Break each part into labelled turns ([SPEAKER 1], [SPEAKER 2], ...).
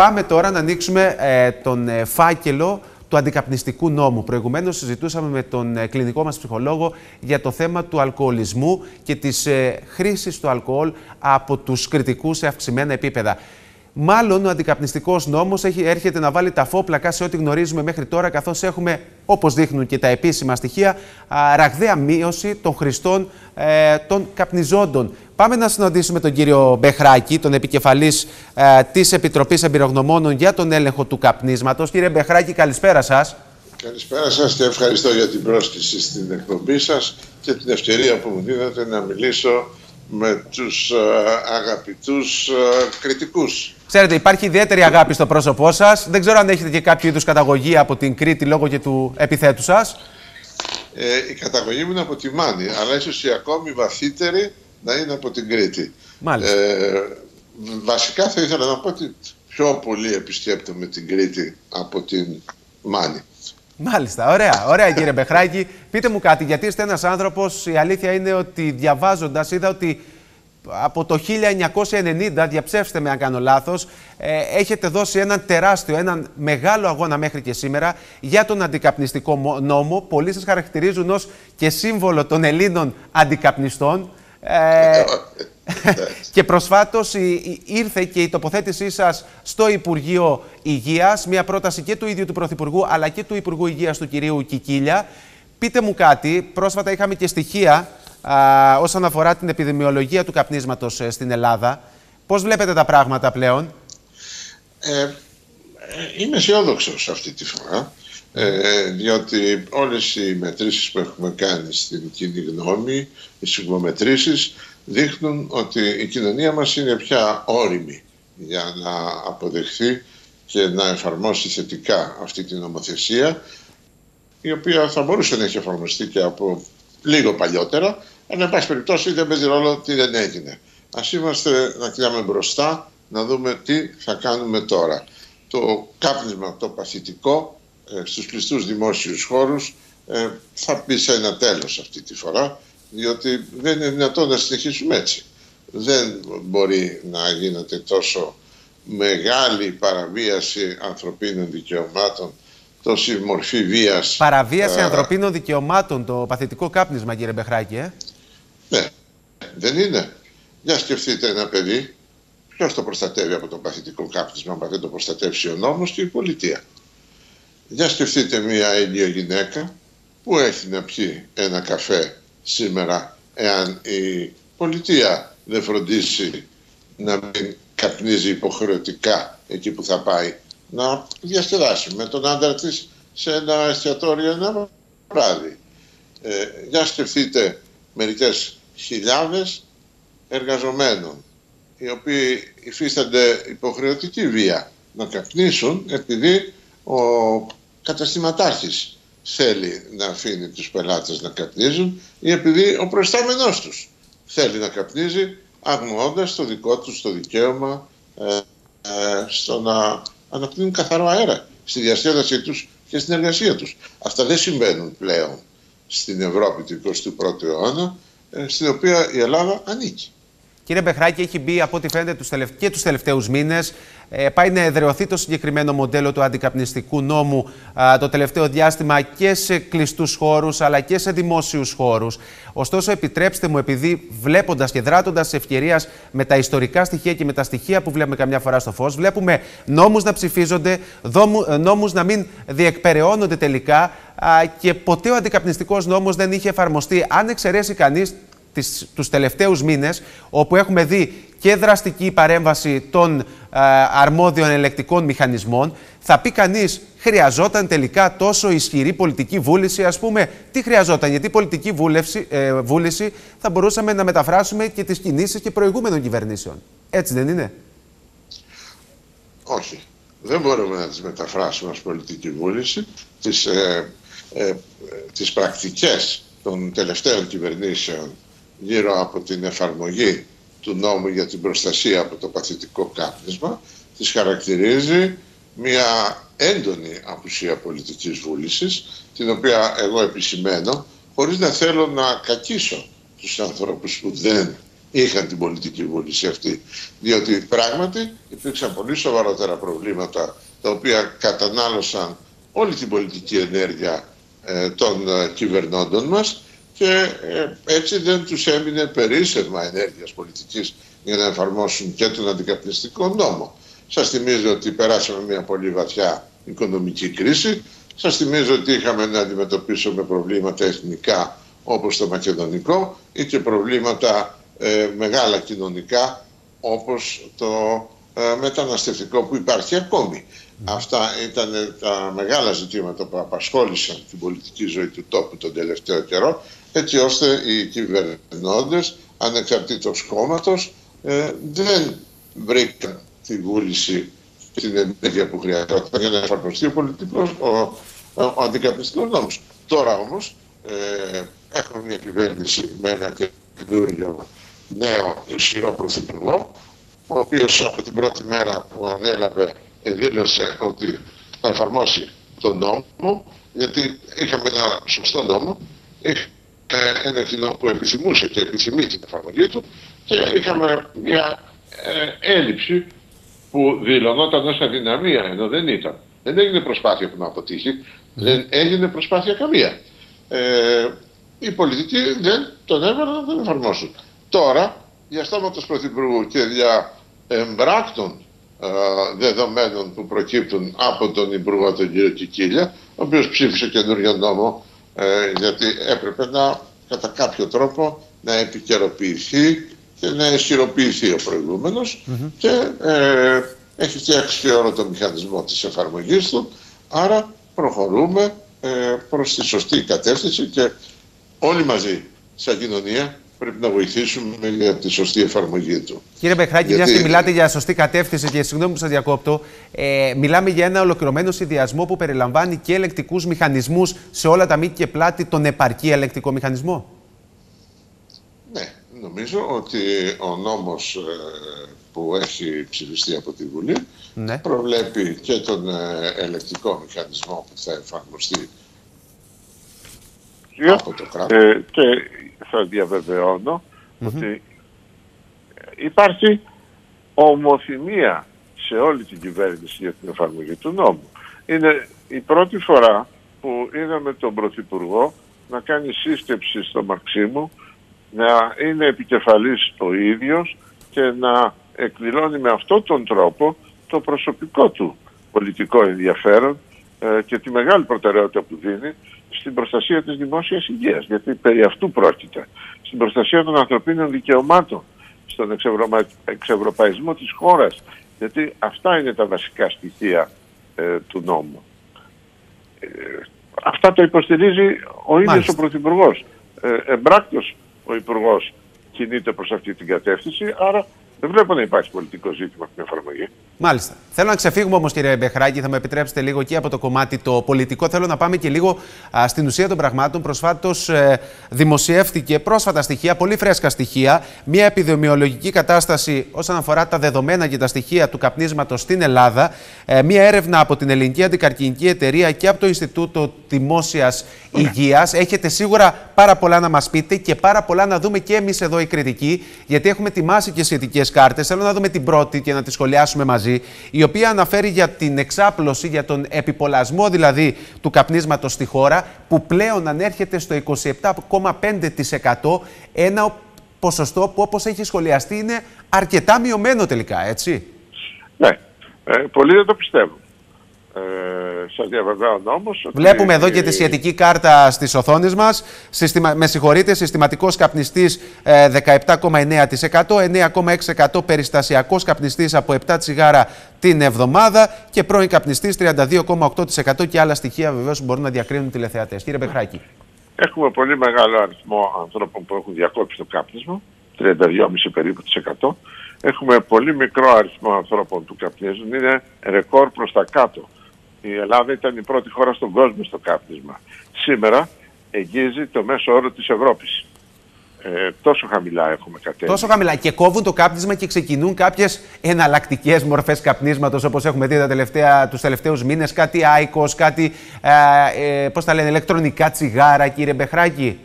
[SPEAKER 1] πάμε τώρα να ανοίξουμε ε, τον ε, φάκελο του αντικαπνιστικού νόμου. Προηγουμένως συζητούσαμε με τον ε, κλινικό μας ψυχολόγο για το θέμα του αλκοολισμού και της ε, χρήσης του αλκοόλ από τους κριτικούς σε αυξημένα επίπεδα. Μάλλον ο αντικαπνιστικός νόμος έρχεται να βάλει τα φόπλακα σε ό,τι γνωρίζουμε μέχρι τώρα, καθώς έχουμε, όπως δείχνουν και τα επίσημα στοιχεία, ραγδαία μείωση των χρηστών ε, των καπνιζόντων. Πάμε να συναντήσουμε τον κύριο Μπεχράκη, τον επικεφαλής ε, της Επιτροπής Εμπειρογνωμόνων για τον έλεγχο του καπνίσματος. Κύριε Μπεχράκη, καλησπέρα σας.
[SPEAKER 2] Καλησπέρα σας και ευχαριστώ για την πρόσκληση στην εκπομπή σας και την ευκαιρία που μου δίνετε να μιλήσω με τους ε, αγαπητούς ε, κριτικούς.
[SPEAKER 1] Ξέρετε, υπάρχει ιδιαίτερη αγάπη στο πρόσωπό σας. Δεν ξέρω αν έχετε και κάποιο είδους καταγωγή από την Κρήτη λόγω και του επιθέτου σας.
[SPEAKER 2] Ε, η καταγωγή μου είναι από τη Μάνη, αλλά ίσως η ακόμη βαθύτερη να είναι από την Κρήτη.
[SPEAKER 1] Μάλιστα. Ε,
[SPEAKER 2] βασικά θα ήθελα να πω ότι πιο πολύ επισκέπτομαι την Κρήτη από την Μάνη.
[SPEAKER 1] Μάλιστα, ωραία, ωραία κύριε Μπεχράκη. Πείτε μου κάτι, γιατί είστε ένας άνθρωπος, η αλήθεια είναι ότι διαβάζοντας είδα ότι από το 1990, διαψεύστε με αν κάνω λάθος, ε, έχετε δώσει έναν τεράστιο, έναν μεγάλο αγώνα μέχρι και σήμερα για τον αντικαπνιστικό νόμο. Πολλοί σας χαρακτηρίζουν ως και σύμβολο των Ελλήνων αντικαπνιστών. Ε, και προσφάτως ήρθε και η τοποθέτησή σας στο Υπουργείο Υγείας, μια πρόταση και του ίδιου του Πρωθυπουργού αλλά και του Υπουργού Υγείας του κυρίου Κικίλια. Πείτε μου κάτι, πρόσφατα είχαμε και στοιχεία α, όσον αφορά την επιδημιολογία του καπνίσματος ε, στην Ελλάδα. Πώς βλέπετε τα πράγματα πλέον;
[SPEAKER 2] Ε, ε είμαι αισιόδοξος αυτή τη φορά, ε, διότι όλες οι μετρήσεις που έχουμε κάνει στην κοινή γνώμη, οι συγκομετρήσεις, δείχνουν ότι η κοινωνία μας είναι πια όρημη για να αποδεχθεί και να εφαρμόσει θετικά αυτή την νομοθεσία η οποία θα μπορούσε να έχει εφαρμοστεί και από λίγο παλιότερα αλλά εν πάση περιπτώσει δεν παίζει ρόλο τι δεν έγινε. Ας είμαστε να κοιτάμε μπροστά να δούμε τι θα κάνουμε τώρα. Το κάπνισμα, το παθητικό ε, στους κλειστούς δημόσιους χώρους ε, θα πει σε ένα τέλος αυτή τη φορά διότι δεν είναι δυνατόν να συνεχίσουμε έτσι. Δεν μπορεί να γίνεται τόσο μεγάλη παραβίαση ανθρωπίνων δικαιωμάτων, τόση μορφή βίας.
[SPEAKER 1] Παραβίαση α... ανθρωπίνων δικαιωμάτων, το παθητικό κάπνισμα, κύριε Μπεχράκη, ε;
[SPEAKER 2] Ναι, δεν είναι. Για σκεφτείτε ένα παιδί, ποιος το προστατεύει από το παθητικό κάπνισμα, αν δεν το προστατεύσει ο νόμος και η πολιτεία. Για σκεφτείτε μια έγκυο γυναίκα που έχει να πιει ένα καφέ σήμερα εάν η πολιτεία δεν φροντίσει να μην καπνίζει υποχρεωτικά εκεί που θα πάει να διασκεδάσει με τον άντρα της σε ένα εστιατόριο ένα βράδυ. Ε, για σκεφτείτε μερικές χιλιάδες εργαζομένων οι οποίοι υφίστανται υποχρεωτική βία να καπνίσουν επειδή ο καταστηματάρχης θέλει να αφήνει τους πελάτες να καπνίζουν ή επειδή ο προϊστάμενός τους θέλει να καπνίζει αγνοώντας το δικό τους το δικαίωμα ε, ε, στο να αναπνίουν καθαρό αέρα στη διασκέδασή τους και στην εργασία τους. Αυτά δεν συμβαίνουν πλέον στην Ευρώπη του 21ου αιώνα, ε, στην οποία η Ελλάδα ανήκει.
[SPEAKER 1] Κύριε Μπεχράκη, έχει μπει από ό,τι φαίνεται και τους τελευταίους μήνες. Ε, πάει να εδραιωθεί το συγκεκριμένο μοντέλο του αντικαπνιστικού νόμου το τελευταίο διάστημα και σε κλειστούς χώρους αλλά και σε δημόσιους χώρους. Ωστόσο, επιτρέψτε μου, επειδή βλέποντας και δράτοντας ευκαιρίας με τα ιστορικά στοιχεία και με τα στοιχεία που βλέπουμε καμιά φορά στο φως, βλέπουμε νόμους να ψηφίζονται, ε, νόμους να μην διεκπεραιώνονται τελικά και ποτέ ο αντικαπνιστικός νόμος δεν είχε εφαρμοστεί. Αν εξαιρέσει κανείς τις, τους τελευταίους μήνες, όπου έχουμε δει και δραστική παρέμβαση των αρμόδιων ελεκτικών μηχανισμών, θα πει κανείς χρειαζόταν τελικά τόσο ισχυρή πολιτική βούληση, ας πούμε, τι χρειαζόταν, γιατί η πολιτική βούλευση, ε, βούληση θα μπορούσαμε να μεταφράσουμε και τις κινήσεις και προηγούμενων κυβερνήσεων. Έτσι δεν είναι;
[SPEAKER 2] Όχι. Δεν μπορούμε να τις μεταφράσουμε ως πολιτική βούληση. Τις, ε, ε, τις πρακτικές των τελευταίων κυβερνήσεων γύρω από την εφαρμογή του νόμου για την προστασία από το παθητικό κάπνισμα της χαρακτηρίζει μια έντονη απουσία πολιτικής βούλησης την οποία εγώ επισημαίνω χωρίς να θέλω να κακίσω τους ανθρώπους που δεν είχαν την πολιτική βούληση αυτή. Διότι πράγματι υπήρξαν πολύ σοβαρότερα προβλήματα τα οποία κατανάλωσαν όλη την πολιτική ενέργεια ε, των ε, κυβερνώντων μας και ε, έτσι δεν τους έμεινε περίσσευμα ενέργειας πολιτικής για να εφαρμόσουν και τον αντικαπνιστικό νόμο. Σας θυμίζω ότι περάσαμε μια πολύ βαθιά οικονομική κρίση. Σας θυμίζω ότι είχαμε να αντιμετωπίσουμε προβλήματα εθνικά όπως το μακεδονικό ή και προβλήματα ε, μεγάλα κοινωνικά όπως το ε, μεταναστευτικό που υπάρχει ακόμη. Αυτά ήταν τα μεγάλα ζητήματα που απασχόλησαν την πολιτική ζωή του τόπου τον τελευταίο καιρό έτσι ώστε οι κυβερνώντες ανεξαρτήτως κόμματος ε, δεν βρήκαν τη βούληση στην ενέργεια που χρειαζόταν για να εφαρμοστεί ο πολιτικός, ο, ο, ο αντικαπιστικός νόμος. Τώρα όμως ε, έχουμε μια κυβέρνηση με ένα καινούριο νέο ισχυρό πρωθυπουργό, ο οποίος από την πρώτη μέρα που ανέλαβε δήλωσε ότι θα εφαρμόσει τον νόμο, γιατί είχαμε ένα σωστό νόμο, είχαμε ένα κοινό που επιθυμούσε και επιθυμεί την εφαρμογή του και είχαμε μια ε, έλλειψη που δηλωνόταν ως αδυναμία, ενώ δεν ήταν. Δεν έγινε προσπάθεια που να αποτύχει, δεν έγινε προσπάθεια καμία. Ε, οι πολιτικοί δεν τον έβαλαν να τον εφαρμόσουν. Τώρα, για στόματος Πρωθυπουργού και για εμπράκτων ε, δεδομένων που προκύπτουν από τον Υπουργό τον κύριο Κικίλια, ο οποίος ψήφισε καινούριο νόμο ε, γιατί έπρεπε να κατά κάποιο τρόπο να επικαιροποιηθεί και να ισχυροποιηθεί ο προηγούμενος και ε, έχει φτιάξει και όλο το μηχανισμό της εφαρμογής του. Άρα προχωρούμε ε, προς τη σωστή κατεύθυνση και όλοι μαζί σαν κοινωνία πρέπει να βοηθήσουμε για τη σωστή εφαρμογή του.
[SPEAKER 1] Κύριε Μπεχράκη, Γιατί... μια και μιλάτε για σωστή κατεύθυνση και συγγνώμη που σας διακόπτω, ε, μιλάμε για ένα ολοκληρωμένο συνδυασμό που περιλαμβάνει και ελεκτικού μηχανισμούς σε όλα τα μήκη και πλάτη, τον επαρκή ελεκτικό μηχανισμό.
[SPEAKER 2] Ναι, νομίζω ότι ο νόμος ε, που έχει ψηφιστεί από τη Βουλή ναι. προβλέπει και τον ε, ελεκτικό μηχανισμό που θα εφαρμοστεί από το κράτος.
[SPEAKER 3] Ε, και θα διαβεβαιωνω ότι υπάρχει ομοθυμία σε όλη την κυβέρνηση για την εφαρμογή του νόμου. Είναι η πρώτη φορά που είδαμε τον Πρωθυπουργό να κάνει σύσκεψη στο Μαξίμου, να είναι επικεφαλής ο ίδιος και να εκδηλώνει με αυτόν τον τρόπο το προσωπικό του πολιτικό ενδιαφέρον ε, και τη μεγάλη προτεραιότητα που δίνει στην προστασία της δημόσιας υγείας, γιατί περί αυτού πρόκειται. Στην προστασία των ανθρωπίνων δικαιωμάτων, στον εξευρωπαϊσμό της χώρας, γιατί αυτά είναι τα βασικά στοιχεία ε, του νόμου. Ε, αυτά το υποστηρίζει ο ίδιος ο Πρωθυπουργός. Ε, εμπράκτος ο Υπουργός κινείται προς αυτή την κατεύθυνση, άρα δεν βλέπω να υπάρχει πολιτικό ζήτημα στην εφαρμογή.
[SPEAKER 1] Μάλιστα. Θέλω να ξεφύγουμε όμως, κύριε Μπεχράκη, θα με επιτρέψετε λίγο και από το κομμάτι το πολιτικό. Θέλω να πάμε και λίγο α, στην ουσία των πραγμάτων. Προσφάτως ε, δημοσιεύτηκε πρόσφατα στοιχεία, πολύ φρέσκα στοιχεία, μια επιδημιολογική κατάσταση όσον αφορά τα δεδομένα και τα στοιχεία του καπνίσματος στην Ελλάδα. Ε, μια έρευνα από την Ελληνική Αντικαρκυνική Εταιρεία και από το Ινστιτούτο Δημόσιας Υγείας. Έχετε σίγουρα πάρα πολλά να μας πείτε και πάρα πολλά να δούμε και εμείς εδώ οι κριτικοί, γιατί έχουμε ετοιμάσει και σχετικές κάρτες. Θέλω να δούμε την πρώτη και να τη σχολιάσουμε μαζί, η οποία αναφέρει για την εξάπλωση, για τον επιπολασμό δηλαδή του καπνίσματος στη χώρα, που πλέον ανέρχεται στο 27,5%. Ένα ποσοστό που όπως έχει σχολιαστεί είναι αρκετά μειωμένο τελικά, έτσι;
[SPEAKER 3] Ναι, ε, πολλοί δεν το πιστεύουν. Ε, Σας διαβεβαίω όμως.
[SPEAKER 1] Βλέπουμε εδώ και τη σχετική κάρτα στις οθόνες μας. Συστημα... Με συγχωρείτε, συστηματικός καπνιστής 17,9%, 9,6% περιστασιακός καπνιστής από 7 τσιγάρα την εβδομάδα και πρώην καπνιστής 32,8% και άλλα στοιχεία βεβαίως που μπορούν να διακρίνουν τηλεθεατές. Κύριε Μπεχράκη.
[SPEAKER 3] Έχουμε πολύ μεγάλο αριθμό ανθρώπων που έχουν διακόψει το κάπνισμα, 32,5 περίπου Έχουμε πολύ μικρό αριθμό ανθρώπων που καπνίζουν, είναι ρεκόρ προς τα κάτω. Η Ελλάδα ήταν η πρώτη χώρα στον κόσμο στο κάπνισμα. Σήμερα εγγύζει το μέσο όρο της Ευρώπης. Ε, τόσο χαμηλά έχουμε κατέβει.
[SPEAKER 1] Τόσο χαμηλά. Και κόβουν το κάπνισμα και ξεκινούν κάποιες εναλλακτικές μορφές καπνίσματος, όπως έχουμε δει τους τελευταίους μήνες. Κάτι άικος, κάτι. Ε, ε, Πώς τα λένε, ηλεκτρονικά τσιγάρα, κύριε Μπεχράκη.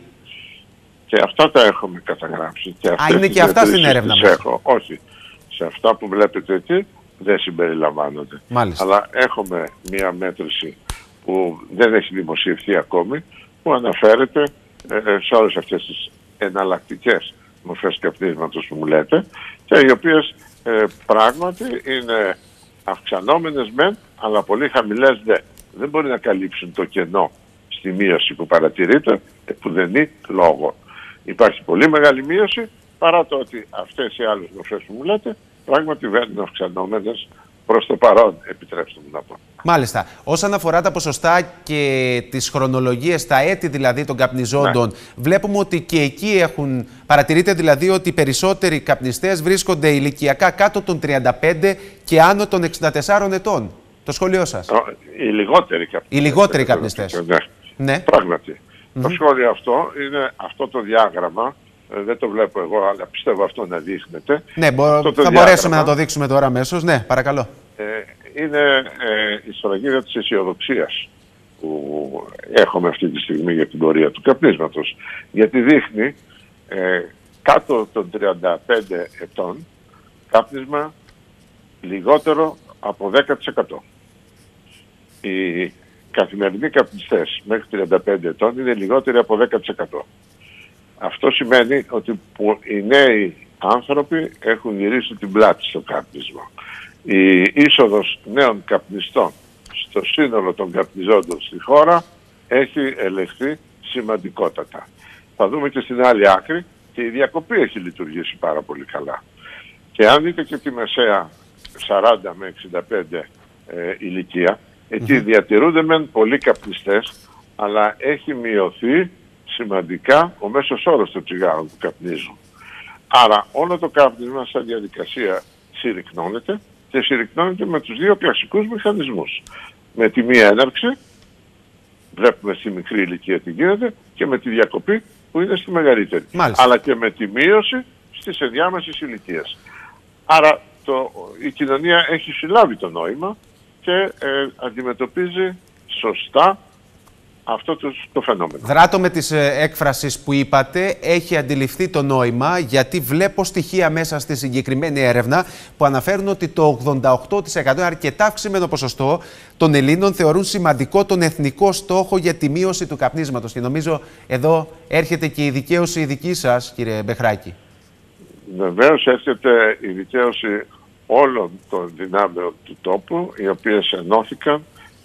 [SPEAKER 3] Και Και αυτά τα έχουμε καταγράψει. Και
[SPEAKER 1] Α, είναι και αυτά στην έρευνα
[SPEAKER 3] μας. Έχω. Όχι. Σε αυτά που βλέπετε εκεί δεν συμπεριλαμβάνονται.
[SPEAKER 1] Μάλιστα.
[SPEAKER 3] Αλλά έχουμε μία μέτρηση που δεν έχει δημοσιευθεί ακόμη, που αναφέρεται ε, ε, σε όλες αυτές τις εναλλακτικές μορφές καπνίσματος που μου λέτε και οι οποίες ε, πράγματι είναι αυξανόμενες μεν, αλλά πολύ χαμηλές δεν. Δεν μπορεί να καλύψουν το κενό στη μείωση που παρατηρείται, που δεν είναι λόγο. Υπάρχει πολύ μεγάλη μείωση, παρά το ότι αυτές οι άλλες μορφές που μου λέτε, πράγματι βαίνουν αυξανόμενες προς το παρόν, επιτρέψτε μου να πω.
[SPEAKER 1] Μάλιστα. Όσον αφορά τα ποσοστά και τις χρονολογίες, τα έτη δηλαδή των καπνιζόντων, ναι. βλέπουμε ότι και εκεί έχουν, παρατηρείτε δηλαδή ότι οι περισσότεροι καπνιστές βρίσκονται ηλικιακά κάτω των 35 και άνω των 64 ετών. Το σχόλιο σας.
[SPEAKER 3] Οι λιγότεροι καπνιστές.
[SPEAKER 1] Οι λιγότεροι καπνιστές.
[SPEAKER 3] Ναι. ναι. Πράγματι. Το σχόλιο αυτό είναι αυτό το διάγραμμα ε, δεν το βλέπω εγώ, αλλά πιστεύω αυτό να δείχνετε.
[SPEAKER 1] Ναι, θα μπορέσουμε να το δείξουμε τώρα αμέσως. Ναι, παρακαλώ.
[SPEAKER 3] Ε, είναι ε, η σφραγίδα της αισιοδοξίας που έχουμε αυτή τη στιγμή για την πορεία του καπνίσματος. Γιατί δείχνει ε, κάτω των 35 ετών κάπνισμα λιγότερο από 10%. Οι καθημερινοί καπνιστές μέχρι 35 ετών είναι λιγότεροι από 10%. Αυτό σημαίνει ότι οι νέοι άνθρωποι έχουν γυρίσει την πλάτη στο καπνισμό. Η είσοδος νέων καπνιστών στο σύνολο των καπνιζόντων στη χώρα έχει ελεγχθεί σημαντικότατα. Θα δούμε και στην άλλη άκρη και η διακοπή έχει λειτουργήσει πάρα πολύ καλά. Και αν δείτε και τη μεσαία 40 με 65 ε, ηλικία, εκεί διατηρούνται μεν πολλοί καπνιστές, αλλά έχει μειωθεί σημαντικά ο μέσος όρος των τσιγάρων που καπνίζουν. Άρα όλο το κάπνισμα σαν διαδικασία συρρυκνώνεται και συρρυκνώνεται με τους δύο κλασικούς μηχανισμούς. Με τη μία έναρξη, βλέπουμε στη μικρή ηλικία τι γίνεται, και με τη διακοπή που είναι στη μεγαλύτερη. Αλλά και με τη μείωση στις ενδιάμεσες ηλικίες. Άρα το, η κοινωνία έχει συλλάβει το νόημα και ε, αντιμετωπίζει σωστά αυτό το, το φαινόμενο.
[SPEAKER 1] Δράτω με τις ε, έκφρασεις που είπατε, έχει αντιληφθεί το νόημα, γιατί βλέπω στοιχεία μέσα στη συγκεκριμένη έρευνα που αναφέρουν ότι το 88% είναι αρκετά αυξημένο ποσοστό των Ελλήνων θεωρούν σημαντικό τον εθνικό στόχο για τη μείωση του καπνίσματος. Και νομίζω εδώ έρχεται και η δικαίωση η δική σας, κύριε Μπεχράκη.
[SPEAKER 3] Βεβαίως έρχεται η δικαίωση όλων των δυνάμεων του τόπου, οι οποίες ενώθηκαν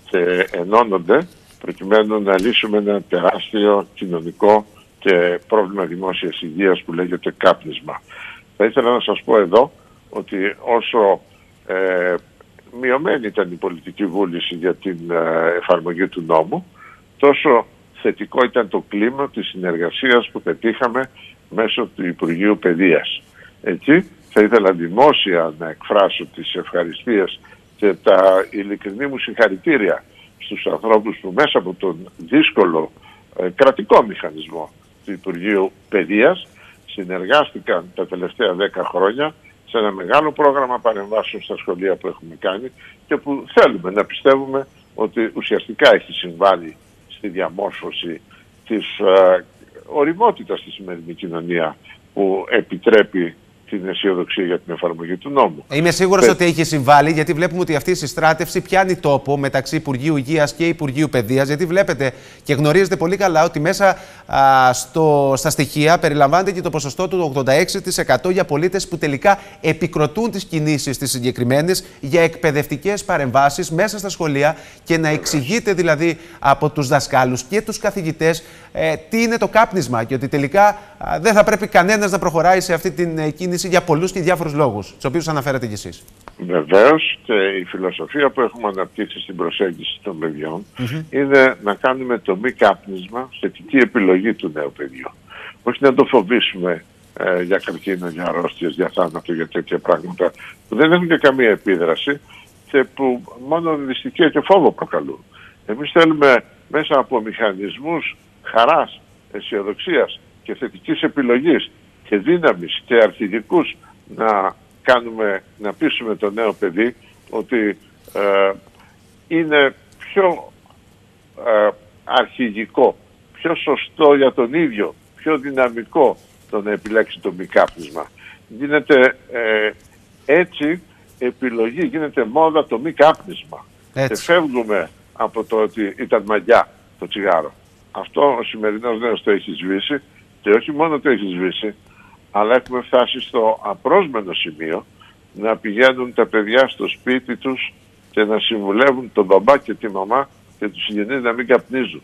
[SPEAKER 3] και ενώνονται προκειμένου να λύσουμε ένα τεράστιο κοινωνικό και πρόβλημα δημόσιας υγείας που λέγεται κάπνισμα. Θα ήθελα να σας πω εδώ ότι όσο ε, μειωμένη ήταν η πολιτική βούληση για την ε, εφαρμογή του νόμου, τόσο θετικό ήταν το κλίμα της συνεργασίας που πετύχαμε μέσω του Υπουργείου Παιδείας. Έτσι θα ήθελα δημόσια να εκφράσω τις ευχαριστίες και τα ειλικρινή μου συγχαρητήρια στους ανθρώπους που μέσα από τον δύσκολο ε, κρατικό μηχανισμό του Υπουργείου Παιδείας συνεργάστηκαν τα τελευταία 10 χρόνια σε ένα μεγάλο πρόγραμμα παρεμβάσεων στα σχολεία που έχουμε κάνει και που θέλουμε να πιστεύουμε ότι ουσιαστικά έχει συμβάλει στη διαμόρφωση της ε, οριμότητας στη σημερινή κοινωνία που επιτρέπει την αισιοδοξία για την εφαρμογή του νόμου.
[SPEAKER 1] Είμαι σίγουρος ότι έχει συμβάλει, γιατί βλέπουμε ότι αυτή η συστράτευση πιάνει τόπο μεταξύ Υπουργείου Υγείας και Υπουργείου Παιδείας. Γιατί βλέπετε και γνωρίζετε πολύ καλά ότι μέσα α, στο, στα στοιχεία περιλαμβάνεται και το ποσοστό του 86% για πολίτες που τελικά επικροτούν τις κινήσεις τη συγκεκριμένη για εκπαιδευτικές παρεμβάσεις μέσα στα σχολεία και να εξηγείται δηλαδή από τους δασκάλους και τους καθηγητές ε, τι είναι το κάπνισμα και ότι τελικά δεν θα πρέπει κανένας να προχωράει σε αυτή την ε, κίνηση για πολλούς και διάφορους λόγους, τους οποίους αναφέρατε κι εσείς.
[SPEAKER 3] Βεβαίως και η φιλοσοφία που έχουμε αναπτύξει στην προσέγγιση των παιδιών είναι να κάνουμε το μη κάπνισμα θετική επιλογή του νέου παιδιού. Όχι να το φοβήσουμε ε, για καρκίνο, για αρρώστιες, για θάνατο, για τέτοια πράγματα που δεν έχουν και καμία επίδραση και που μόνο δυστυχία και φόβο προκαλούν. Εμείς θέλουμε μέσα από μηχανισμούς χαράς, αισιοδοξίας και θετικής επιλογής και δύναμης και αρχηγικούς να κάνουμε, να πείσουμε το νέο παιδί ότι ε, είναι πιο ε, αρχηγικό, πιο σωστό για τον ίδιο, πιο δυναμικό το να επιλέξει το μη κάπνισμα. Γίνεται ε, έτσι επιλογή, γίνεται μόδα το μη κάπνισμα. Και φεύγουμε από το ότι ήταν μαγιά το τσιγάρο. Αυτό ο σημερινός νέος το έχει σβήσει και όχι μόνο το έχει σβήσει, αλλά έχουμε φτάσει στο απρόσμενο σημείο να πηγαίνουν τα παιδιά στο σπίτι τους και να συμβουλεύουν τον μπαμπά και τη μαμά και τους συγγενείς να μην καπνίζουν.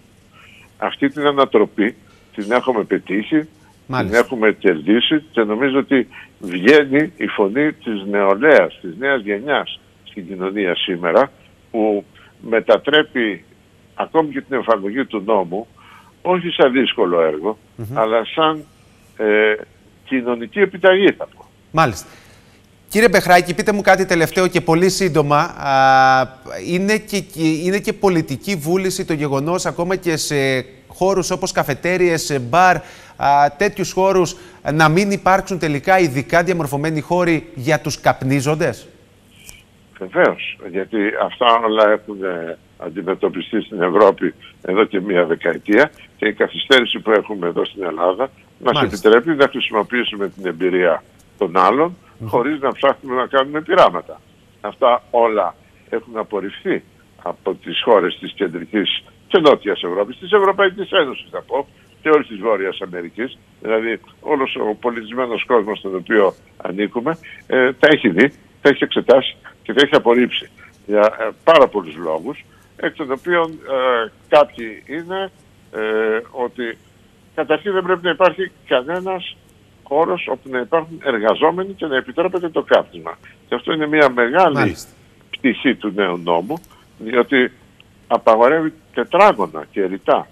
[SPEAKER 3] Αυτή την ανατροπή την έχουμε πετύχει, την έχουμε κερδίσει και νομίζω ότι βγαίνει η φωνή της νεολαίας, της νέας γενιάς στην κοινωνία σήμερα που μετατρέπει ακόμη και την εφαρμογή του νόμου όχι σαν δύσκολο αλλά σαν ε, κοινωνική επιταγή θα πω.
[SPEAKER 1] Μάλιστα. Κύριε Μπεχράκη, πείτε μου κάτι τελευταίο και πολύ σύντομα. είναι, και, είναι και πολιτική βούληση το γεγονός ακόμα και σε χώρους όπως καφετέριες, μπαρ, τέτοιους χώρους να μην υπάρξουν τελικά ειδικά διαμορφωμένοι χώροι για τους καπνίζοντες;
[SPEAKER 3] Βεβαίως, γιατί αυτά όλα έχουν ε, αντιμετωπιστεί στην Ευρώπη εδώ και μία δεκαετία και η καθυστέρηση που έχουμε εδώ στην Ελλάδα μας επιτρέπει να χρησιμοποιήσουμε την εμπειρία των άλλων χωρίς να ψάχνουμε να κάνουμε πειράματα. Αυτά όλα έχουν απορριφθεί από τις χώρες της κεντρικής και νότιας Ευρώπης, της Ευρωπαϊκής Ένωσης θα πω, και όλης της Βόρειας Αμερικής, δηλαδή όλος ο πολιτισμένος κόσμος στον οποίο ανήκουμε, ε, τα έχει δει, τα έχει εξετάσει και τα έχει απορρίψει για ε, πάρα πολλούς λόγους, εκ των οποίων ε, κάποιοι είναι ε, ότι καταρχήν δεν πρέπει να υπάρχει κανένας χώρος όπου να υπάρχουν εργαζόμενοι και να επιτρέπεται το κάπνισμα. Και αυτό είναι μια μεγάλη Μάλιστα. πτυχή του νέου νόμου, διότι απαγορεύει τετράγωνα και ρητά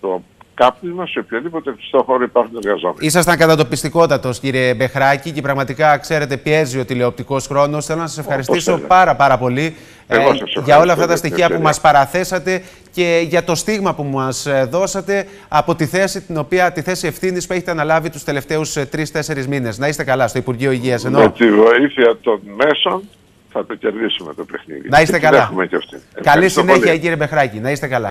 [SPEAKER 3] το κάπνισμα σε οποιοδήποτε κλειστό χώρο υπάρχουν εργαζόμενοι.
[SPEAKER 1] Ήσασταν κατατοπιστικότατος, κύριε Μπεχράκη, και πραγματικά ξέρετε, πιέζει ο τηλεοπτικός χρόνος. Θέλω να σας ευχαριστήσω πάρα, πάρα πολύ ε, για όλα αυτά τα στοιχεία που μας παραθέσατε και για το στίγμα που μας ε, δώσατε από τη θέση, την οποία, τη θέση ευθύνης που έχετε αναλάβει τους τελευταίους ε, τρει-τέσσερι μήνες. Να είστε καλά στο Υπουργείο Υγείας.
[SPEAKER 3] Ενώ... Με τη βοήθεια των μέσων θα το κερδίσουμε το παιχνίδι.
[SPEAKER 1] Να είστε καλά. Καλή συνέχεια, κύριε Μπεχράκη. Να είστε καλά.